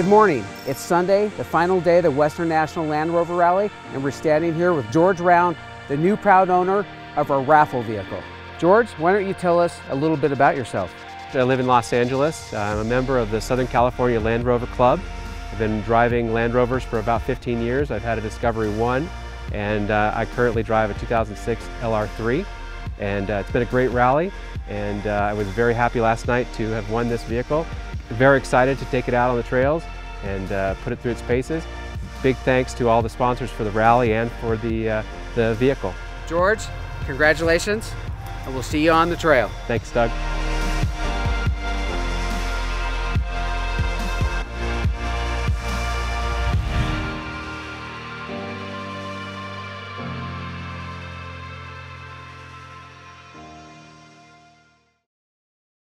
Good morning. It's Sunday, the final day of the Western National Land Rover Rally, and we're standing here with George Round, the new proud owner of our raffle vehicle. George, why don't you tell us a little bit about yourself? I live in Los Angeles. I'm a member of the Southern California Land Rover Club. I've been driving Land Rovers for about 15 years. I've had a Discovery 1 and uh, I currently drive a 2006 LR3 and uh, it's been a great rally and uh, I was very happy last night to have won this vehicle. Very excited to take it out on the trails and uh, put it through its paces. Big thanks to all the sponsors for the rally and for the, uh, the vehicle. George, congratulations and we'll see you on the trail. Thanks Doug.